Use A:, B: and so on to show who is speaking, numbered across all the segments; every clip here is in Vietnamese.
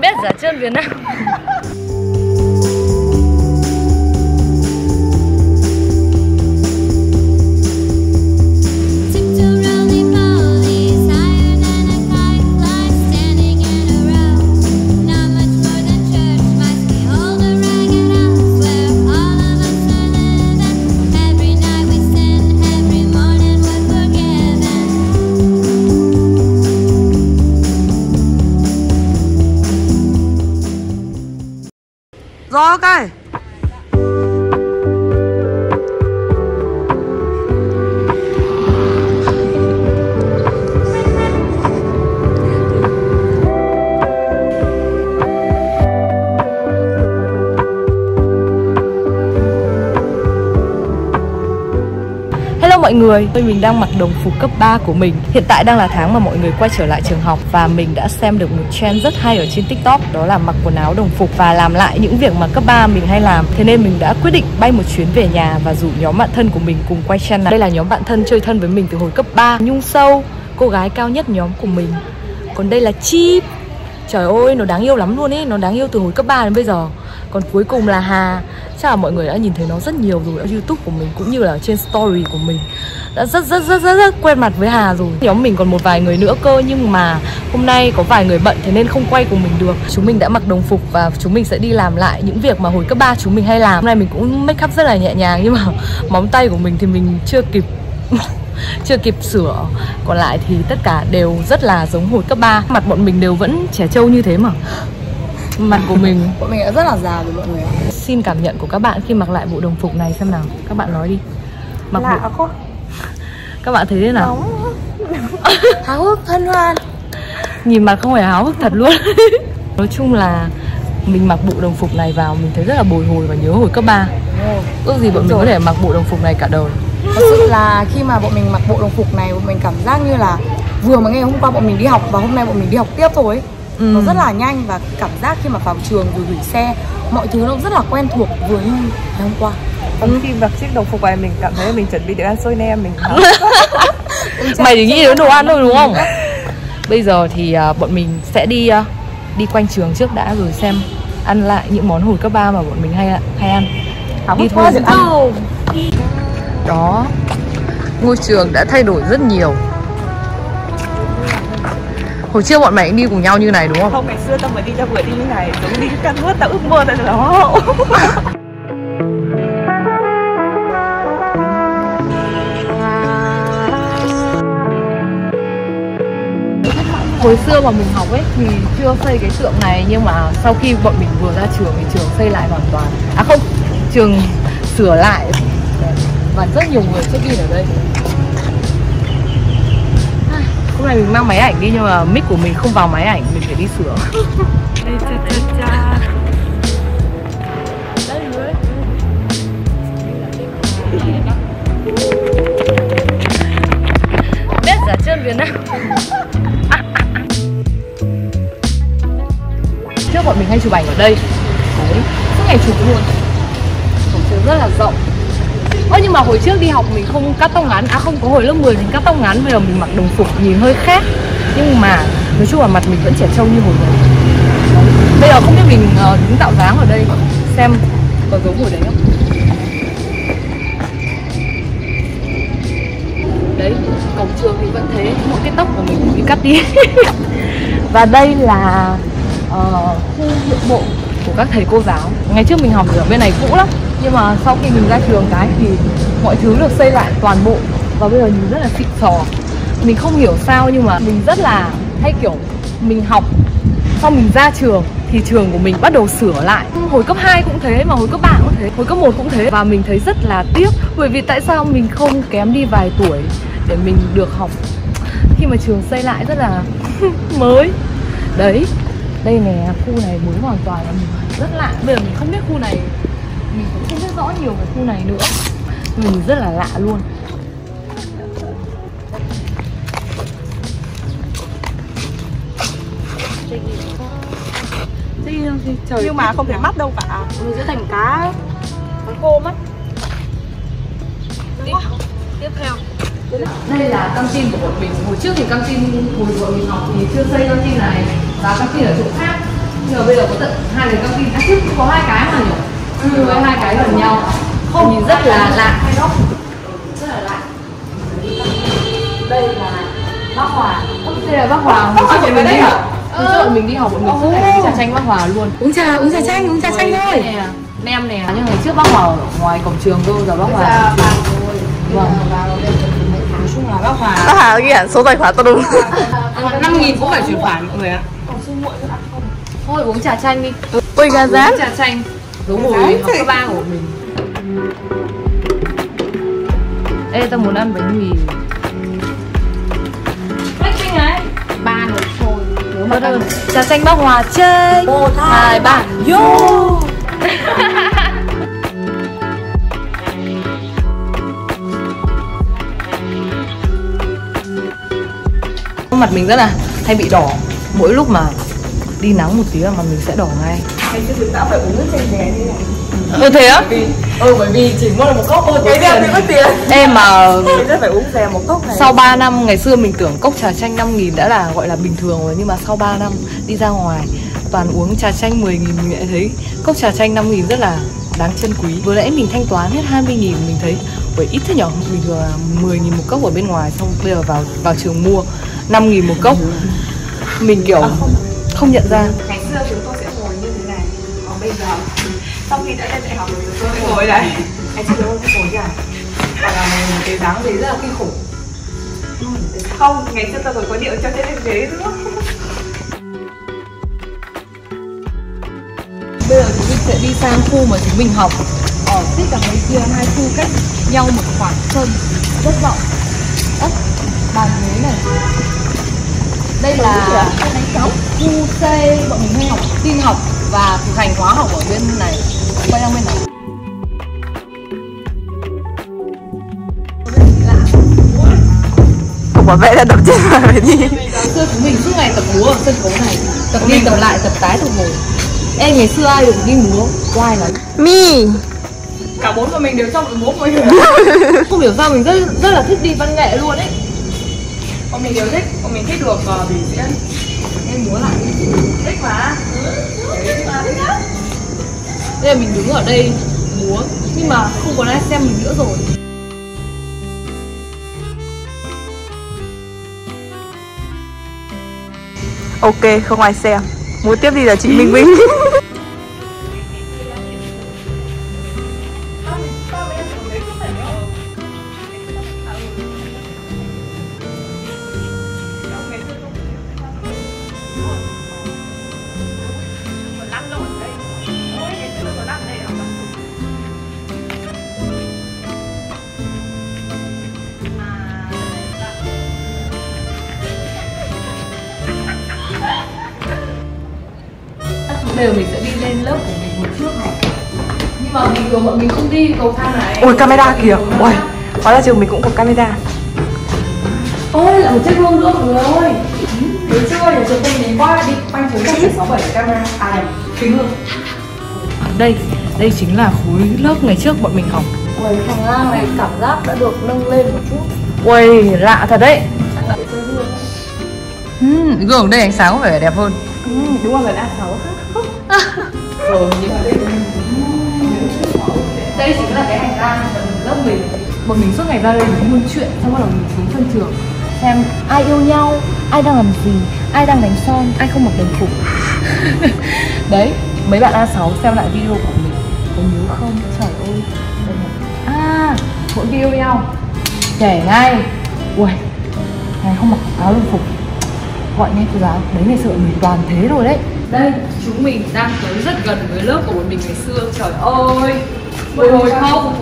A: biết giả chân Việt Nam.
B: Gió cái
A: người, mình đang mặc đồng phục cấp 3 của mình. Hiện tại đang là tháng mà mọi người quay trở lại trường học Và mình đã xem được một trend rất hay ở trên TikTok Đó là mặc quần áo đồng phục và làm lại những việc mà cấp 3 mình hay làm. Thế nên mình đã quyết định bay một chuyến về nhà và rủ nhóm bạn thân của mình cùng quay trend này Đây là nhóm bạn thân chơi thân với mình từ hồi cấp 3 Nhung Sâu, cô gái cao nhất nhóm của mình. Còn đây là Chip. Trời ơi, nó đáng yêu lắm luôn ấy. Nó đáng yêu từ hồi cấp 3 đến bây giờ. Còn cuối cùng là Hà. Chắc là mọi người đã nhìn thấy nó rất nhiều rồi. Ở Youtube của mình Cũng như là trên story của mình. Đã rất rất rất rất, rất quen mặt với Hà rồi. Nhóm mình còn một vài người nữa cơ Nhưng mà hôm nay có vài người bận Thế nên không quay cùng mình được. Chúng mình đã mặc đồng phục Và chúng mình sẽ đi làm lại những việc mà hồi cấp 3 chúng mình hay làm. Hôm nay mình cũng make up rất là nhẹ nhàng Nhưng mà móng tay của mình thì mình chưa kịp chưa kịp sửa. Còn lại thì tất cả đều rất là giống hồi cấp 3 Mặt bọn mình đều vẫn trẻ trâu như thế mà. Mặt của mình.
B: Bọn mình đã rất là già rồi mọi người ạ.
A: Xin cảm nhận của các bạn khi mặc lại bộ đồng phục này xem nào. Các bạn nói đi. Mặc
B: Lạ
A: bộ... Các bạn thấy thế nào?
B: Háo hức hân hoan.
A: Nhìn mặt không phải háo hức thật luôn. Nói chung là mình mặc bộ đồng phục này vào mình thấy rất là bồi hồi và nhớ hồi cấp 3 Ước gì bọn mình
B: rồi.
A: có thể mặc bộ đồng phục này cả đời.
B: Thật sự là khi mà bọn mình mặc bộ đồng phục này Bọn mình cảm giác như là Vừa mới ngày hôm qua bọn mình đi học Và hôm nay bọn mình đi học tiếp thôi ấy.
A: Ừ.
B: Nó rất là nhanh và cảm giác khi mà vào trường rồi gửi xe Mọi thứ nó rất là quen thuộc vừa như ngày hôm qua
C: Còn khi mặc chiếc đồng phục này mình cảm thấy mình chuẩn bị để ăn xôi nem mình
A: Mày chỉ nghĩ đến đồ ăn thôi đúng không? Bây giờ thì à, bọn mình sẽ đi à, đi quanh trường trước đã rồi xem ăn lại những món hồi cấp 3 mà bọn mình hay hay ăn. đi thôi ăn. Đó. Ngôi trường đã thay đổi rất nhiều. Hồi trước bọn mày đi cùng nhau như này đúng không?
C: Không ngày xưa tao mới đi tao vừa đi như này Giống đi căn nuốt tao ước mơ tao là hoa hậu
A: Hồi xưa mà mình học ấy thì chưa xây cái tượng này nhưng mà sau khi bọn mình vừa ra trường thì trường xây lại hoàn toàn. À không, trường sửa lại và rất nhiều người check in ở đây. Lúc này mình mang máy ảnh đi nhưng mà mic của mình không vào máy ảnh, mình phải đi sửa. Biết giả chân Việt Nam. Trước bọn mình hay chụp ảnh ở đây. Đấy, suốt ngày chụp luôn. Cổng trường rất là rộng. Ơ nhưng mà hồi trước đi học mình không cắt tóc ngắn. À không có hồi lớp 10 mình cắt tóc ngắn Bây giờ mình mặc đồng phục nhìn hơi khác. Nhưng mà nói chung là mặt mình vẫn trẻ trâu như hồi đấy. Bây giờ không biết mình ờ, đứng tạo dáng ở đây Xem có giống hồi đấy không. Đấy, cổng trường thì vẫn thế. Mỗi cái tóc của mình bị cắt đi. Và đây là uh, khu hiệu bộ của các thầy cô giáo. Ngày trước mình học ở bên này cũ lắm, Nhưng mà sau khi mình ra trường cái thì mọi thứ được xây lại toàn bộ. Và bây giờ nhìn rất là xịn sò. Mình không hiểu sao nhưng mà mình rất là hay kiểu mình học. Sau mình ra trường thì trường của mình bắt đầu sửa lại. Hồi cấp 2 cũng thế mà hồi cấp 3 cũng thế, Hồi cấp 1 cũng thế. Và mình thấy rất là tiếc, Bởi vì tại sao mình không kém đi vài tuổi Để mình được học? Khi mà trường xây lại rất là mới. Đấy, Đây nè, khu này mới hoàn toàn là mình rất lạ. Bây giờ mình không biết khu này Mình cũng không biết rõ nhiều về khu này nữa. Mình rất là lạ luôn.
C: Trời Nhưng mà không thể mắt đâu cả.
B: Mình sẽ thành cá Cá khô mất.
A: Tiếp, tiếp theo. Đây là căng tin của bọn mình. Hồi trước thì căng tin hồi bọn mình học thì chưa xây căng tin này. Và căng tin ở chỗ khác nhưng mà bây giờ có tận hai cái căng tin. À, trước có hai cái mà nhỉ? Ừ. với hai cái gần nhau. Không nhìn rất là lạ. Rất là lạ. Đây là bác hòa. Đây là bác hòa. Hồi trước bọn mình đi học. Hồi trước bọn mình đi học bọn mình suốt ngày uống trà chanh bác hòa luôn.
B: Uống trà uống trà chanh uống trà chanh thôi.
A: nè nem nè nhưng ngày trước bác hòa ở ngoài cổng trường cơ giờ bác hòa vâng.
B: nói chung là bác hòa.
C: Bác Hà ghi hẳn số tài khoản tao đúng.
B: Năm nghìn cũng phải chuyển khoản mọi người ạ
A: thôi uống trà chanh đi.
C: Ui gà rán.
A: uống trà chanh. Đúng rồi học cấp ba của mình. Ê tao muốn ăn bánh mì.
B: Bách Trinh ấy ba nồi sôi nếu mà
A: hơn Trà chanh bác Hòa chơi.
B: Một
A: Hai ba
B: vô
A: Mặt mình rất là hay bị đỏ. Mỗi lúc mà đi nắng một tí là mặt mình sẽ đỏ ngay.
B: Ngày xưa chúng ta phải uống nước chanh bé như này
A: Ừ thế á?
B: Ừ bởi vì chỉ mua được một cốc thôi Cái gì thì mất tiền.
A: Em mà
B: rất phải uống rè một cốc này.
A: sau 3 năm ngày xưa mình tưởng cốc trà chanh 5 nghìn đã là gọi là bình thường rồi nhưng mà sau 3 năm đi ra ngoài toàn uống trà chanh 10 nghìn mình lại thấy cốc trà chanh 5 nghìn rất là đáng trân quý. Vừa nãy mình thanh toán hết 20 nghìn mình thấy bởi ít thế nhở? Bình thường là 10 nghìn một cốc ở bên ngoài xong bây giờ vào vào trường mua 5 nghìn một cốc. Mình kiểu không nhận ra.
C: Ngày xưa chúng tôi sẽ ngồi như thế này Còn bây giờ Sau khi đã lên đại học rồi chúng tôi ngồi đây Anh chị ơi, ngồi kìa Và là một cái dáng gì rất là kinh khủng. Không, ngày xưa tao còn có điệu cho trên lên ghế nữa.
A: Bây giờ chúng mình sẽ đi sang khu mà chúng mình học. Ở xích đằng bên kia hai khu cách nhau một khoảng sân rất rộng. Đất bàn ghế này đây là khu C bọn mình hay học. Tin học và thực hành hóa học ở bên này. Quay sang bên này.
C: Bảo vệ đã đập trên mặt phải đi.
A: Xưa chúng mình suốt ngày tập múa ở sân khấu này. Tập đi tập lại tập tái tập hồi Ê ngày xưa ai được đi múa? Oai lắm
C: Mi.
B: Cả bốn của mình đều trong đội múa mọi người
A: Không hiểu sao mình rất rất là thích đi văn nghệ luôn ấy
B: Bọn mình đều thích Bọn mình thích được uh, biểu diễn.
A: Em múa lại
B: Thích mà Thích mà, thích lắm
A: Đây là mình đứng ở đây múa Nhưng mà không còn ai xem mình nữa rồi.
C: Ok, không ai xem. Muốn tiếp đi là chị Minh Minh.
A: Giờ mình sẽ đi lên lớp của mình hồi trước này. Nhưng mà bình thường bọn mình không đi cầu thang này.
C: Ôi camera kìa. Ôi, hóa ra trường mình cũng có camera.
A: Ôi là một chiếc gương nữa mọi người ơi. Thấy chưa, nhà trường tôi nhìn qua đi quanh phố 167 camera. À này, kính gương Đây, đây chính là khối lớp ngày trước bọn mình học.
B: Ui, phòng ngang này cảm giác đã được nâng lên một chút.
A: Ui, lạ thật đấy. Uhm, Gương đây ánh sáng có vẻ đẹp hơn.
B: Ừ, Đúng rồi, là A6
A: Ờ, nhìn ở đây Đây chính là cái hành lang của lớp mình Bọn mình suốt ngày ra đây mình buôn chuyện Xong bắt đầu mình xuống sân trường. Xem ai yêu nhau, ai đang làm gì Ai đang đánh son, ai không mặc đồng phục. Đấy, mấy bạn A6 xem lại video của mình. Có nhớ không? Trời ơi. À, mỗi khi yêu nhau. Kể ngay. Ui, này không mặc áo đồng phục. Gọi nghe cô giáo đấy ngày xưa mình toàn thế rồi đấy đây chúng mình đang tới rất gần với lớp của bọn mình ngày xưa. Trời ơi! Bồi hồi không?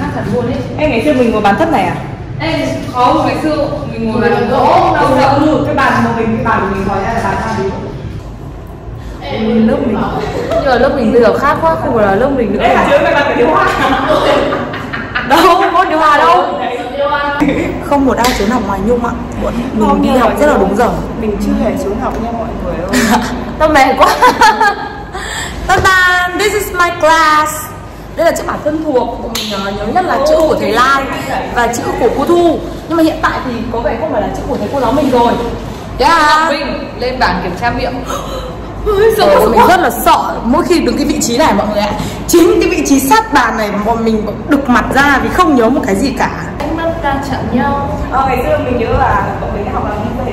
A: Khác thật luôn ấy.
B: Ê, ngày xưa mình ngồi bàn thấp này à?
A: Ê, không, ngày xưa mình ngồi bàn gỗ
B: đâu đâu ừ, cái bàn mà mình, cái bàn của mình gọi là bàn A đúng
A: lớp mình. Nhưng mà lớp mình bây giờ khác quá, không phải là lớp mình nữa.
B: Là chứa cái bàn cái điều hòa.
A: Đâu, không có điều hòa đâu
B: Không một ai trốn học ngoài Nhung ạ. Bọn mình đi học rất là đúng giờ.
C: Mình chưa hề xuống học nha mọi người ơi.
A: Tao mệt quá.
B: Tan tan, this is my class. Đây là chiếc bản thân thuộc. Bọn mình uh, nhớ nhất là chữ của thầy Lan và chữ của cô Thu. Nhưng mà hiện tại thì có vẻ không phải là chữ của thầy cô giáo mình rồi.
A: Yeah. Vinh lên bảng kiểm tra miệng.
B: Ờ, mình rất là sợ. Mỗi khi đứng cái vị trí này mọi người ạ chính cái vị trí sát bàn này bọn mình đực mặt ra vì không nhớ một cái gì cả
A: ta chạm nhau.
C: Ờ, ngày xưa mình nhớ là bọn mình học là đi về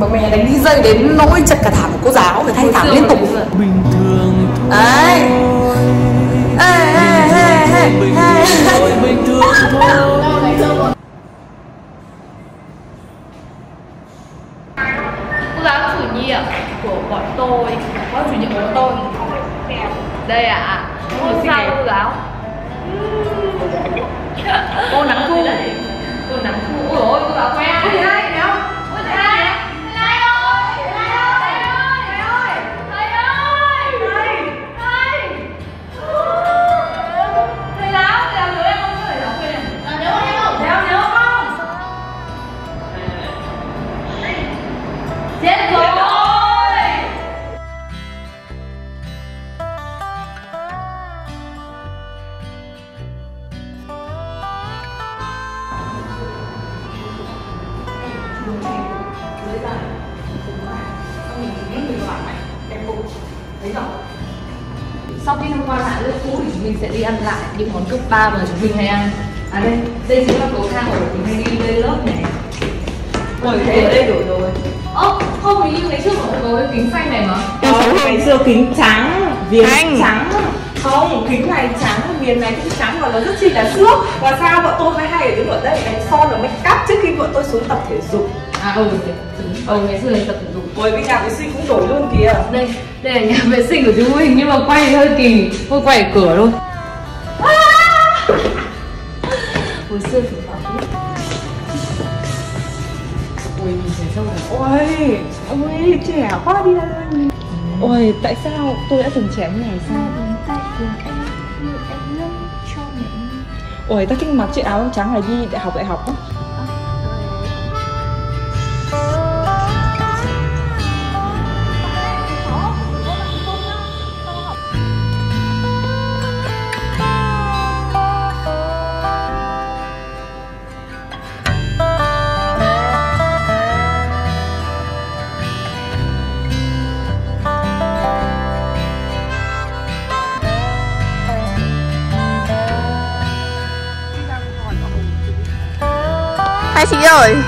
B: bọn mình đánh đi dây đến nỗi chật cả thảm của cô giáo phải thay thảm liên tục.
D: bình thường
B: đấy.
D: bình thường thôi
A: Cô giáo chủ nhiệm của bọn tôi Có chủ nhiệm của bọn tôi. Đây ạ. Cô sao cô giáo Cô nắng thu. Cô nắng thu. Ôi cô bảo quen Sau khi tham quan lại lớp cũ thì chúng mình sẽ đi ăn lại những món cấp 3 mà chúng mình hay ăn À đây, đây chính là cầu thang ở mình hay đi lên lớp này
C: ngồi thế ở đây đổi rồi
A: Ơ, không hình như ngày trước mọi người có cái kính xanh này mà
C: Ờ, ngày xưa kính trắng, viền trắng không, kính này trắng, viền này cũng trắng và nó rất chi là xước. Và sao bọn tôi mới hay ở đứng ở đây? Đánh son và make up trước khi bọn tôi xuống tập thể dục.
A: À ừ, ừ ngày xưa là tập thể dục.
C: Ôi, cái nhà vệ sinh cũng đổi luôn kìa.
A: Đây, đây là nhà vệ sinh của chúng mình nhưng mà quay hơi kỳ Thôi quay ở cửa thôi. Hồi xưa thì bảo biết Ôi, nhìn thấy sâu rồi
C: Ôi, ôi, trẻ quá đi anh. Ôi, tại sao tôi đã từng cùng em như em nâng cho mẹ Ôi, ta kinh mặc chiếc áo trắng này đi đại học đại học á.
B: Hai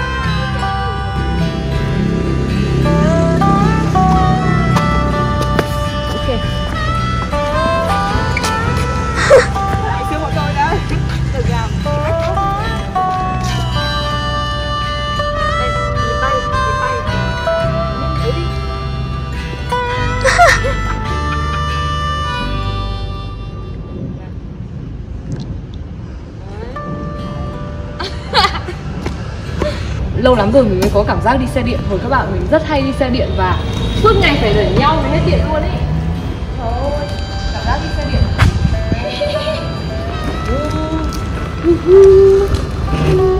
A: lắm rồi mình mới có cảm giác đi xe điện Hồi các bạn mình rất hay đi xe điện và suốt ngày phải đẩy nhau mới hết điện luôn ấy. Trời ơi, cảm giác đi xe điện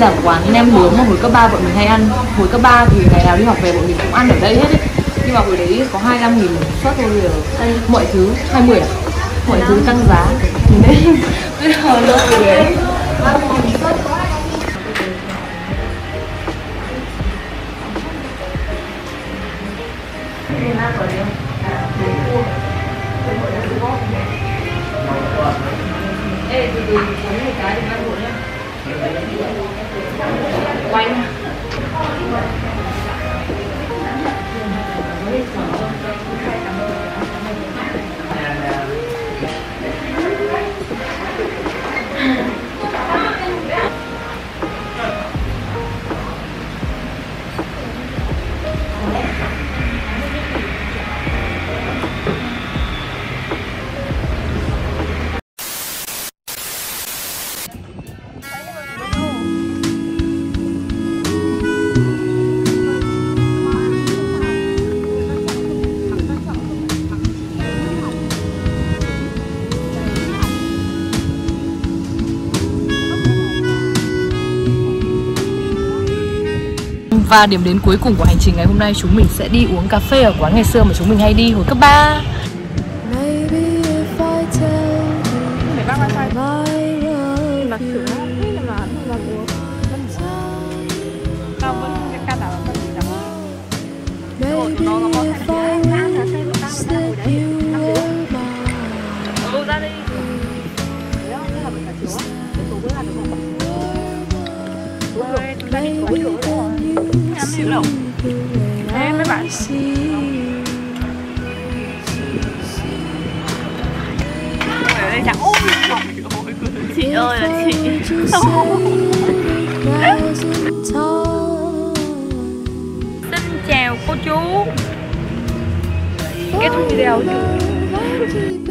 A: Đây là quán nem nướng mà hồi cấp 3 bọn mình hay ăn. Hồi cấp 3 thì ngày nào đi học về bọn mình cũng ăn ở đây hết ấy. Nhưng mà hồi đấy có 25 nghìn một suất thôi giờ đây, mọi thứ 20 à? Mọi thứ tăng giá. Nhìn đây. Bây giờ lâu rồi đấy Ê, từ từ, có một cái thì
C: Và điểm đến cuối cùng của hành trình ngày hôm nay, chúng mình sẽ đi uống cà phê ở quán ngày xưa mà chúng mình hay đi. Hồi cấp 3
E: see
A: Người ở đây chẳng ôm Chị ơi là chị Xin chào cô chú. Kết thúc video chú.